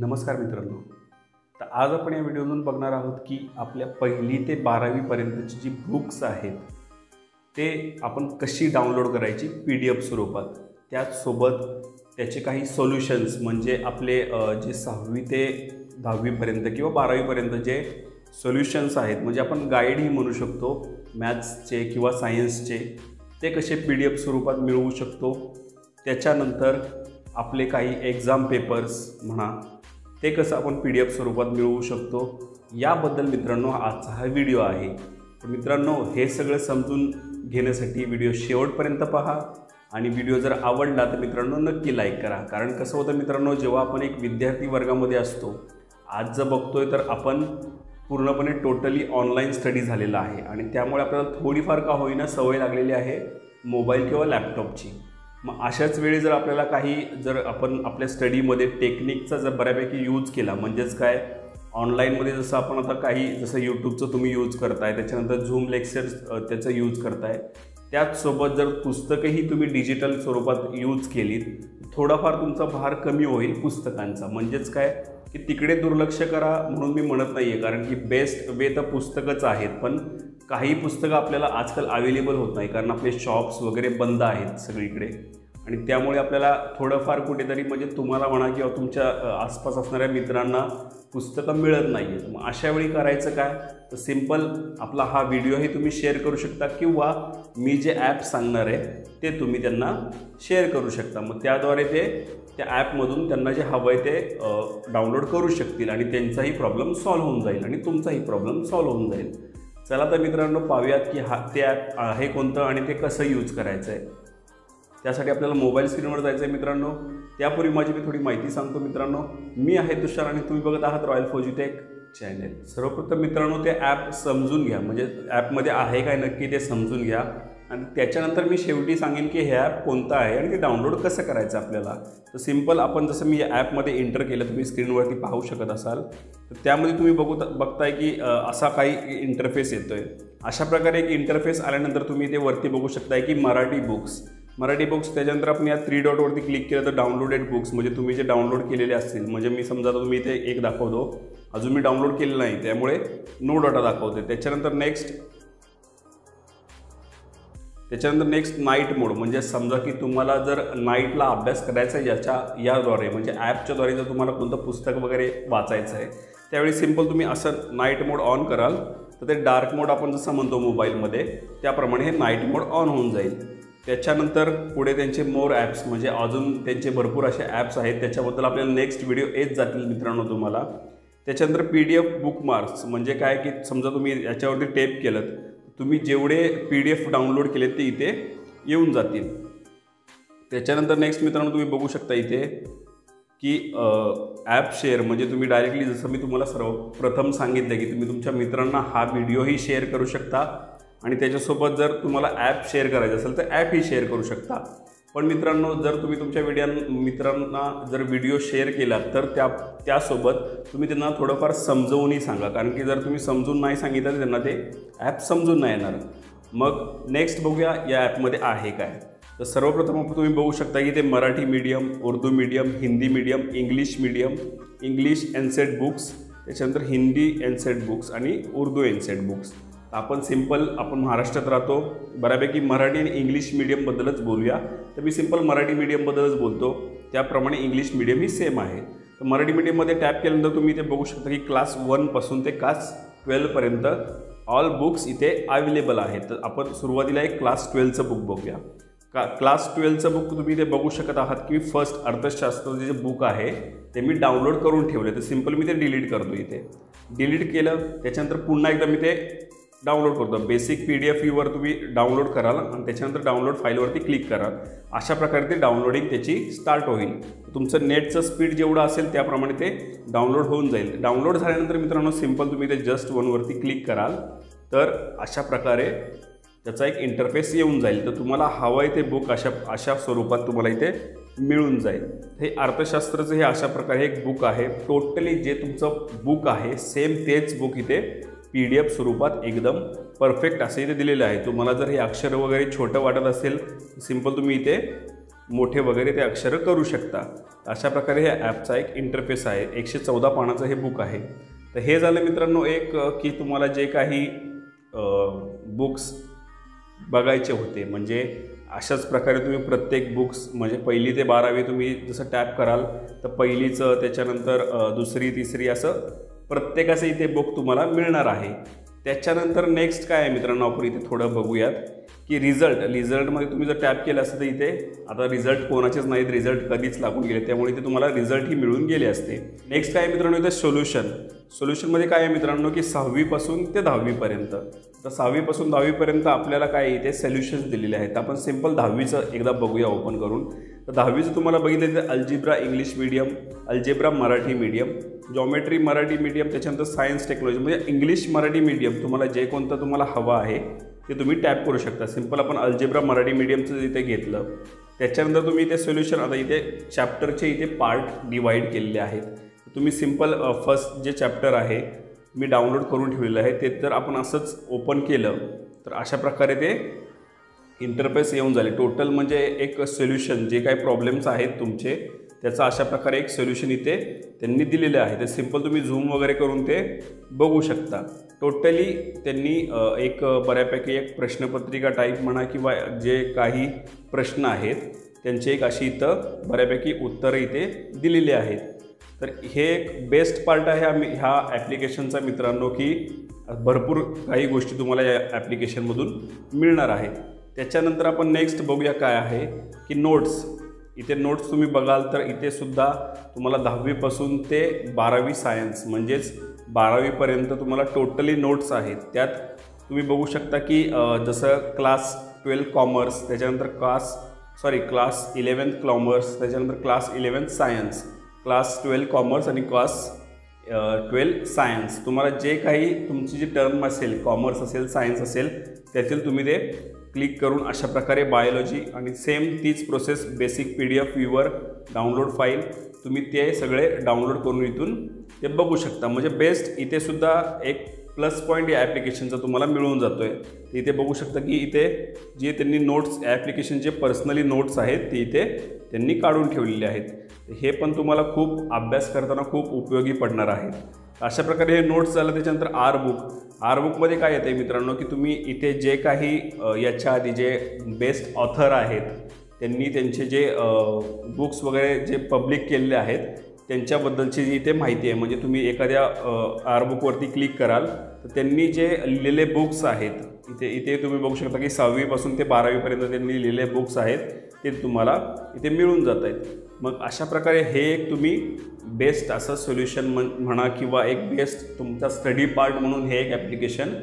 नमस्कार मित्रांनो. तर आज आपण या व्हिडिओमधून बघणार आहोत की आपल्या पहिली ते बारावीपर्यंतची जी बुक्स आहेत ते आपण कशी डाउनलोड करायची? पी डी एफ स्वरूपात. त्याचसोबत त्याचे काही सोल्युशन्स म्हणजे आपले जे सहावी ते दहावीपर्यंत किंवा बारावीपर्यंत जे सोल्युशन्स आहेत म्हणजे आपण गाईडही म्हणू शकतो मॅथ्सचे किंवा सायन्सचे ते कसे पी डी एफ स्वरूपात मिळवू शकतो? त्याच्यानंतर आपले काही एक्झाम पेपर्स म्हणा ते कसं आपण पी डी एफ स्वरूपात मिळवू शकतो? याबद्दल मित्रांनो आजचा हा व्हिडिओ आहे. तर मित्रांनो हे सगळं समजून घेण्यासाठी व्हिडिओ शेवटपर्यंत पहा आणि व्हिडिओ जर आवडला तर मित्रांनो नक्की लाईक करा. कारण कसं होतं मित्रांनो जेव्हा आपण एक विद्यार्थी वर्गामध्ये असतो आज जर बघतोय तर आपण पूर्णपणे टोटली ऑनलाईन स्टडी झालेला आहे. आणि त्यामुळे आपल्याला थोडीफार का होईना सवय लागलेली आहे मोबाईल किंवा लॅपटॉपची मग अशाच वेळी जर आपल्याला काही जर आपण आपल्या स्टडीमध्ये टेक्निकचा जर बऱ्यापैकी यूज केला म्हणजेच काय ऑनलाईनमध्ये जसं आपण आता काही जसं यूट्यूबचं तुम्ही यूज करताय त्याच्यानंतर झूम लेक्चर्स त्याचा यूज करताय त्याचसोबत जर पुस्तकंही तुम्ही डिजिटल स्वरूपात यूज केलीत थोडाफार तुमचा भार कमी होईल पुस्तकांचा. म्हणजेच काय की तिकडे दुर्लक्ष करा म्हणून मी म्हणत नाही आहे कारण की बेस्ट वे तर पुस्तकच आहेत पण काही पुस्तकं आपल्याला आजकाल अवेलेबल होत नाही कारण आपले शॉप्स वगैरे बंद आहेत सगळीकडे. आणि त्यामुळे आपल्याला थोडंफार कुठेतरी म्हणजे तुम्हाला म्हणा किंवा तुमच्या आसपास असणाऱ्या मित्रांना पुस्तकं मिळत नाही आहेत मग अशा वेळी करायचं काय? तर सिंपल आपला हा व्हिडिओही तुम्ही शेअर करू शकता किंवा मी जे ॲप सांगणार आहे ते तुम्ही त्यांना शेअर करू शकता. मग त्याद्वारे ते त्या ॲपमधून त्यांना जे हवं आहे ते डाउनलोड करू शकतील आणि त्यांचाही प्रॉब्लेम सॉल्व्ह होऊन जाईल आणि तुमचाही प्रॉब्लेम सॉल्व्ह होऊन जाईल. चला तर मित्रांनो पाहूयात की हा ते ॲप आहे कोणतं आणि ते कसं यूज करायचं आहे त्यासाठी आपल्याला मोबाईल स्क्रीनवर जायचं आहे मित्रांनो. त्यापूर्वी माझी मी थोडी माहिती सांगतो मित्रांनो. मी आहे तुषार आणि तुम्ही बघत आहात रॉयल फौजीटेक चॅनेल सर्वप्रथम मित्रांनो ते ॲप समजून घ्या. म्हणजे ॲपमध्ये आहे काय नक्की ते समजून घ्या. आणि त्याच्यानंतर मी शेवटी सांगेन की हे ॲप कोणतं आहे आणि ते डाउनलोड कसं करायचं आपल्याला? तर सिंपल आपण जसं मी या ॲपमध्ये एंटर केलं तुम्ही स्क्रीनवरती पाहू शकत असाल. तर त्यामध्ये तुम्ही बघू बघताय की असा काही इंटरफेस येतो आहे अशा प्रकारे एक इंटरफेस आल्यानंतर तुम्ही ते वरती बघू शकताय की मराठी बुक्स मराठी बुक्स त्याच्यानंतर आपण या थ्री डॉटवरती क्लिक केलं तर डाउनलोडेड बुक्स म्हणजे तुम्ही जे डाउनलोड केलेले असतील म्हणजे मी समजा आता तुम्ही इथे एक दाखवतो. अजून मी डाउनलोड केलेलं नाही त्यामुळे नो डाटा दाखवते त्याच्यानंतर नेक्स्ट त्याच्यानंतर नेक्स्ट नाईट मोड म्हणजे समजा की तुम्हाला जर नाईटला अभ्यास करायचा आहे याच्या याद्वारे म्हणजे ॲपच्याद्वारे जर तुम्हाला कोणतं पुस्तक वगैरे वाचायचं आहे त्यावेळी सिंपल तुम्ही असं नाईट मोड ऑन कराल. तर ते डार्क मोड आपण जसं म्हणतो मोबाईलमध्ये त्याप्रमाणे हे नाईट मोड ऑन होऊन जाईल. त्याच्यानंतर पुढे त्यांचे मोर ॲप्स म्हणजे अजून त्यांचे भरपूर असे ॲप्स आहेत त्याच्याबद्दल आपल्याला नेक्स्ट व्हिडिओ येत जातील मित्रांनो तुम्हाला. त्याच्यानंतर पी डी एफ बुकमार्क्स म्हणजे काय की समजा तुम्ही याच्यावरती टेप केलं तुम्ही जेवढे पी डी एफ डाउनलोड केले ते इथे येऊन जातील. त्याच्यानंतर नेक्स्ट मित्रांनो तुम्ही बघू शकता इथे की ॲप शेअर म्हणजे तुम्ही डायरेक्टली जसं मी तुम्हाला सर्व प्रथम सांगितलं की तुम्ही तुमच्या मित्रांना हा व्हिडिओही शेअर करू शकता. आणि त्याच्यासोबत जर तुम्हाला ॲप शेअर करायचं असेल तर ॲपही शेअर करू शकता. पण मित्रांनो जर तुम्ही तुमच्या व्हिडिओ मित्रांना जर व्हिडिओ शेअर केला तर त्या त्यासोबत तुम्ही त्यांना थोडंफार समजवूनही सांगा. कारण की जर तुम्ही समजून नाही सांगितलं तर त्यांना ते ॲप समजून नाही येणार. मग नेक्स्ट बघूया या ॲपमध्ये आहे काय. तर सर्वप्रथम तुम्ही बघू शकता की ते Marathi medium Urdu medium Hindi medium English medium English एनसेट books त्याच्यानंतर हिंदी एनसेट बुक्स आणि उर्दू एनसेट बुक्स आपण सिंपल आपण महाराष्ट्रात राहतो. बऱ्यापैकी मराठी आणि इंग्लिश मीडियमबद्दलच बोलूया. तर मी सिंपल मराठी मीडियमबद्दलच बोलतो. त्याप्रमाणे इंग्लिश मीडियम ही सेम आहे. तर मराठी मीडियममध्ये टॅप केल्यानंतर तुम्ही ते बघू शकता की क्लास वनपासून ते क्लास ट्वेल्वपर्यंत ऑल बुक्स इथे अवेलेबल आहेत. तर आपण सुरुवातीला एक क्लास ट्वेल्वचं बुक बघूया. का क्लास ट्वेल्वचं बुक तुम्ही इथे बघू शकत आहात की फर्स्ट अर्थशास्त्राचं जे बुक आहे ते मी डाउनलोड करून ठेवले तर सिंपल मी ते डिलीट करतो इथे. डिलीट केलं त्याच्यानंतर पुन्हा एकदा मी ते डाउनलोड करतो बेसिक पी डी एफ व्ह्यूवर तुम्ही डाउनलोड कराल आणि त्याच्यानंतर डाउनलोड फाईलवरती क्लिक कराल. अशा प्रकारे ते डाउनलोडिंग त्याची स्टार्ट होईल. तुमचं नेटचं स्पीड जेवढं असेल त्याप्रमाणे ते डाउनलोड होऊन जाईल. डाउनलोड झाल्यानंतर मित्रांनो सिंपल तुम्ही ते जस्ट वनवरती क्लिक कराल. तर अशा प्रकारे त्याचा एक इंटरफेस येऊन जाईल. तर तुम्हाला हवं आहे ते बुक अशा अशा स्वरूपात तुम्हाला इथे मिळून जाईल. हे अर्थशास्त्राचं हे अशा प्रकारे एक बुक आहे. टोटली जे तुमचं बुक आहे सेम तेच बुक इथे पी डी एफ स्वरूपात एकदम परफेक्ट असं इथे दिलेलं आहे. तुम्हाला जर हे अक्षर वगैरे छोटं वाटत असेल सिंपल तुम्ही इथे मोठे वगैरे ते अक्षरं करू शकता. अशा प्रकारे हे ॲपचा एक इंटरफेस आहे. एकशे चौदा पानाचं हे बुक आहे. तर हे झालं मित्रांनो एक की तुम्हाला जे काही बुक्स बघायचे होते म्हणजे अशाच प्रकारे तुम्ही प्रत्येक बुक्स म्हणजे पहिली ते बारावी तुम्ही जसं टॅप कराल तर पहिलीचं त्याच्यानंतर दुसरी तिसरी असं प्रत्येकाचं इथे बुक तुम्हाला मिळणार आहे. त्याच्यानंतर नेक्स्ट काय आहे मित्रांनो आपण इथे थोडं बघूयात की रिझल्ट रिझल्टमध्ये तुम्ही जर टॅप केलं असतं तर इथे आता रिझल्ट कोणाचेच नाहीत रिझल्ट कधीच लागून गेले त्यामुळे इथे तुम्हाला रिझल्टही मिळून गेले असते. नेक्स्ट काय मित्रांनो इथे सोल्युशन सोल्युशनमध्ये काय आहे मित्रांनो की सहावीपासून ते दहावीपर्यंत. तर सहावीपासून दहावीपर्यंत आपल्याला काय इथे सोल्युशन्स दिलेले आहेत. आपण सिंपल दहावीचं एकदा बघूया ओपन करून. तर दहावीचं तुम्हाला बघितलं तर algebra English medium algebra Marathi medium geometry Marathi medium त्याच्यानंतर सायन्स टेक्नॉलॉजी म्हणजे इंग्लिश मराठी मीडियम तुम्हाला जे कोणतं तुम्हाला हवं आहे ते तुम्ही टॅप करू शकता. सिंपल आपण अल्जेब्रा मराठी मीडियमचं इथे घेतलं त्याच्यानंतर तुम्ही इथे सोल्युशन आता इथे चॅप्टरचे इथे पार्ट डिवाईड केलेले आहेत. तुम्ही सिंपल फर्स्ट जे चॅप्टर आहे मी डाउनलोड करून ठेवलेलं आहे. ते जर आपण असंच ओपन केलं तर अशा प्रकारे ते इंटरफेस येऊन झाले. टोटल म्हणजे एक सोल्युशन जे काही प्रॉब्लेम्स आहेत तुमचे त्याचं अशा प्रकारे एक सोल्युशन इथे त्यांनी दिलेलं आहे. ते सिंपल तुम्ही झूम वगैरे करून ते बघू शकता. टोटली त्यांनी एक बऱ्यापैकी एक प्रश्नपत्रिका टाईप म्हणा किंवा जे काही प्रश्न आहेत त्यांची एक अशी इथं बऱ्यापैकी उत्तरं इथे दिलेली आहेत. तर हे एक बेस्ट पार्ट आहे आम्ही ह्या ॲप्लिकेशनचा मित्रांनो की भरपूर काही गोष्टी तुम्हाला या ॲप्लिकेशनमधून मिळणार आहेत त्याच्यानंतर आपण नेक्स्ट बघूया काय आहे की नोट्स इथे नोट्स तुम्ही बघाल तर इथे सुद्धा तुम्हाला दहावीपासून ते बारावी सायन्स म्हणजेच बारावीपर्यंत तुम्हाला टोटली नोट्स आहेत. त्यात तुम्ही बघू शकता की जसं क्लास ट्वेल्व कॉमर्स त्याच्यानंतर class sorry class eleventh commerce त्याच्यानंतर class eleventh science class twelve commerce आणि क्लास ट्वेल्व सायन्स. तुम्हाला जे काही तुमची जी टर्म असेल कॉमर्स असेल सायन्स असेल त्यातील तुम्ही ते क्लिक करून अशा प्रकारे बायोलॉजी आणि सेम तीच process basic P D F viewer download file तुम्ही ते सगळे डाउनलोड करून इथून ते बघू शकता. म्हणजे बेस्ट इथे सुद्धा एक प्लस पॉईंट या ॲप्लिकेशनचा तुम्हाला मिळून जातो आहे इथे बघू शकता की इथे जे त्यांनी नोट्स ॲप्लिकेशनचे पर्सनली नोट्स आहेत ते इथे त्यांनी काढून ठेवलेले आहेत. हे पण तुम्हाला खूप अभ्यास करताना खूप उपयोगी पडणार आहे. अशा प्रकारे हे नोट्स झालं त्याच्यानंतर आर बुक आर बुकमध्ये काय येतं आहे मित्रांनो की तुम्ही इथे जे काही याच्या आधी जे बेस्ट ऑथर आहेत त्यांनी त्यांचे जे बुक्स वगैरे जे पब्लिक केलेले आहेत त्यांच्याबद्दलची जी इथे माहिती आहे. म्हणजे तुम्ही एखाद्या आर बुकवरती क्लिक कराल तर त्यांनी जे लिहिलेले बुक्स आहेत इथे इथे तुम्ही बघू शकता की सहावीपासून ते बारावीपर्यंत त्यांनी लिहिलेले बुक्स आहेत. ते तुम्हाला इथे मिळून जात आहेत. मग अशा प्रकारे हे एक तुम्ही बेस्ट असं सोल्युशन म्हण म्हणा किंवा एक बेस्ट तुमचा स्टडी पार्ट म्हणून हे एक ॲप्लिकेशन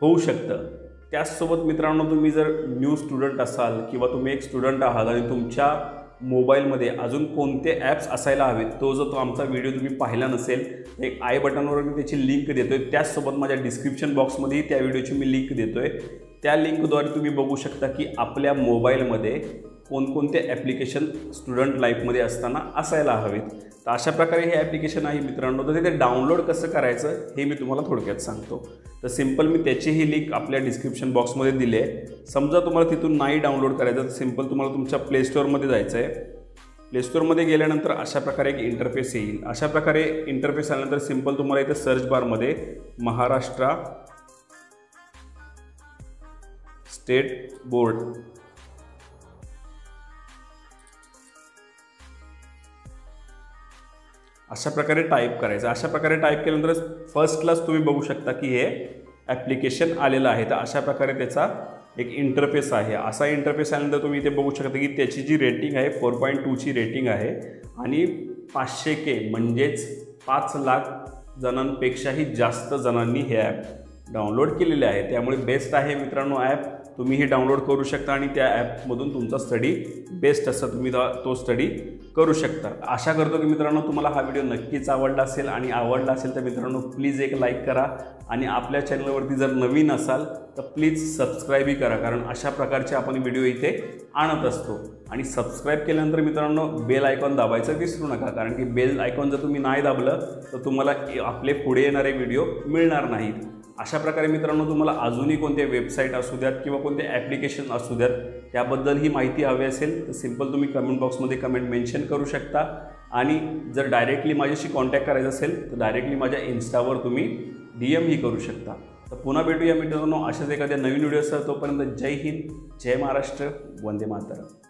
होऊ शकतं. त्याचसोबत मित्रांनो तुम्ही जर न्यू स्टुडंट असाल किंवा तुम्ही एक स्टुडंट आहात आणि तुमच्या मोबाईलमध्ये अजून कोणते ॲप्स असायला हवेत तो जर तो आमचा व्हिडिओ तुम्ही पाहिला नसेल एक आय बटनवर मी त्याची लिंक देतो आहे त्याचसोबत माझ्या डिस्क्रिप्शन बॉक्समध्येही त्या व्हिडिओची मी लिंक देतो आहे त्या लिंकद्वारे तुम्ही बघू शकता की आपल्या मोबाईलमध्ये कोणकोणते ॲप्लिकेशन स्टुडंट लाईफमध्ये असताना असायला हवेत? तर अशा प्रकारे हे ॲप्लिकेशन आहे मित्रांनो. तर ते डाउनलोड कसं करायचं हे मी तुम्हाला थोडक्यात सांगतो. तर सिंपल मी त्याचीही लिंक आपल्या डिस्क्रिप्शन बॉक्समध्ये दिली आहे. समजा तुम्हाला तिथून नाही डाउनलोड करायचं तर सिंपल तुम्हाला तुमच्या प्लेस्टोअरमध्ये जायचं आहे. प्लेस्टोअरमध्ये गेल्यानंतर अशा प्रकारे एक इंटरफेस येईल. अशा प्रकारे इंटरफेस आल्यानंतर सिंपल तुम्हाला इथे सर्च बारमध्ये महाराष्ट्र स्टेट बोर्ड अशा प्रकारे टाईप करायचं. अशा प्रकारे टाईप केल्यानंतर फर्स्ट क्लास तुम्ही बघू शकता की हे ॲप्लिकेशन आलेलं आहे. तर अशा प्रकारे त्याचा एक इंटरफेस आहे. असा इंटरफेस आल्यानंतर तुम्ही इथे बघू शकता की त्याची जी रेटिंग आहे फोर पॉईंट टूची रेटिंग आहे. आणि पाचशे के म्हणजेच पाच लाख जणांपेक्षाही जास्त जणांनी हे ॲप डाउनलोड केलेले आहे. त्यामुळे बेस्ट आहे मित्रांनो ॲप तुम्हीही डाउनलोड करू शकता आणि त्या ॲपमधून तुमचा स्टडी बेस्ट असता तुम्ही तो स्टडी करू शकता. आशा करतो की मित्रांनो तुम्हाला हा व्हिडिओ नक्कीच आवडला असेल आणि आवडला असेल तर मित्रांनो प्लीज एक लाईक करा आणि आपल्या चॅनलवरती जर नवीन असाल तर प्लीज सबस्क्राईबही करा कारण अशा प्रकारचे आपण व्हिडिओ इथे आणत असतो. आणि सबस्क्राईब केल्यानंतर मित्रांनो बेल आयकॉन दाबायचं विसरू नका कारण की बेल आयकॉन जर तुम्ही नाही दाबलं तर तुम्हाला आपले पुढे येणारे व्हिडिओ मिळणार नाहीत. अशा प्रकारे मित्रांनो तुम्हाला अजूनही कोणते वेबसाईट असू द्यात किंवा कोणते ॲप्लिकेशन असू द्यात त्याबद्दल ही माहिती हवी असेल तर सिंपल तुम्ही कमेंट बॉक्समध्ये कमेंट मेन्शन करू शकता. आणि जर डायरेक्टली माझ्याशी कॉन्टॅक्ट करायचं असेल तर डायरेक्टली माझ्या इन्स्टावर तुम्ही डी एमही करू शकता. तर पुन्हा भेटूया मित्रांनो अशाच एखाद्या नवीन व्हिडिओसह तोपर्यंत जय हिंद जय महाराष्ट्र वंदे मातरम.